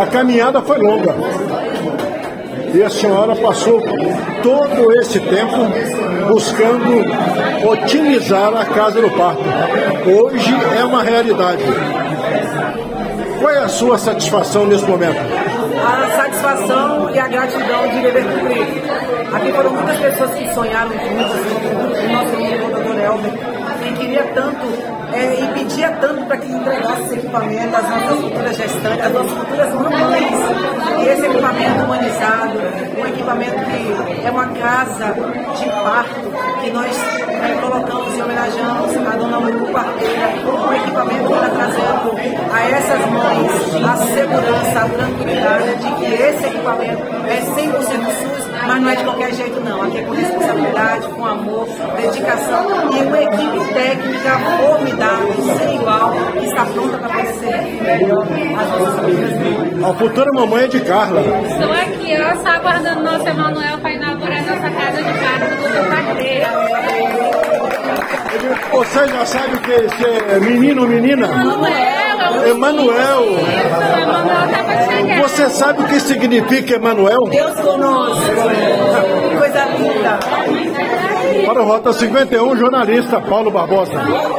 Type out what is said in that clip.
A caminhada foi longa. E a senhora passou todo esse tempo buscando otimizar a casa do parto. Hoje é uma realidade. Qual é a sua satisfação nesse momento? A satisfação e a gratidão de dever cumprir. Aqui foram muitas pessoas que sonharam juntas, o nosso amigo doutor Elber, que queria tanto tanto para que entregasse esse equipamento às nossas futuras gestantes, às nossas futuras mamães. E esse equipamento humanizado, um equipamento que é uma casa de parto, que nós colocamos e homenageamos a dona Lu Parteira, um equipamento que está trazendo a essas mães a segurança, a tranquilidade de que esse equipamento é 100% SUS, mas não é de qualquer jeito não. Aqui é com responsabilidade, com amor, dedicação e uma equipe técnica formidável, sem igual, que está pronta para conhecer melhor as nossas famílias. A futura mamãe é de Carla. Estou aqui, ó, só aguardando o nosso Emanuel para inaugurar nossa casa de parto do Parteira. Você já sabe o que é menino ou menina? Emanuel, Emanuel. Emanuel. Você sabe o que significa Emanuel? Deus conosco, coisa linda. Para o Rota 51, jornalista Paulo Barbosa.